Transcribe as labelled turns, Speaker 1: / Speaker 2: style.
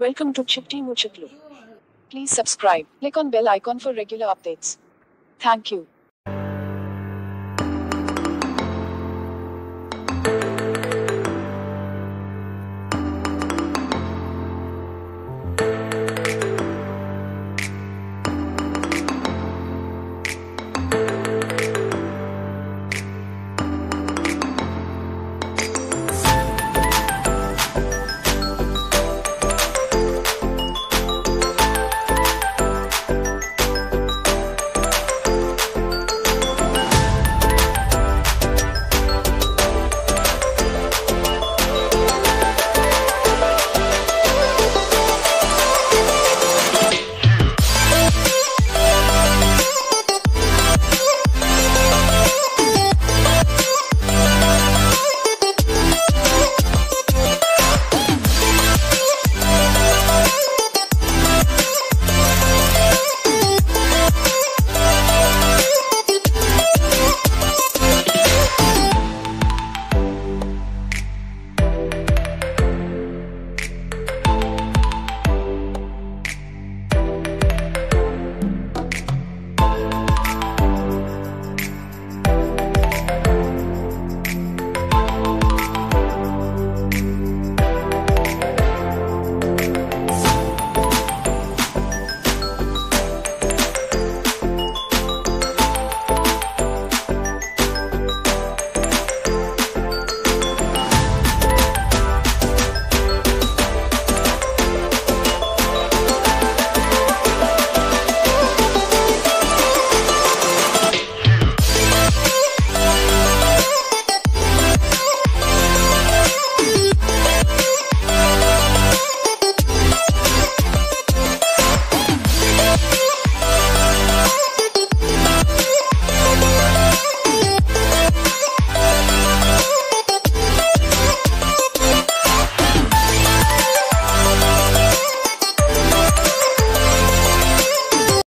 Speaker 1: Welcome to Chipti Muchitlu. Please subscribe. Click on bell icon for regular updates. Thank you.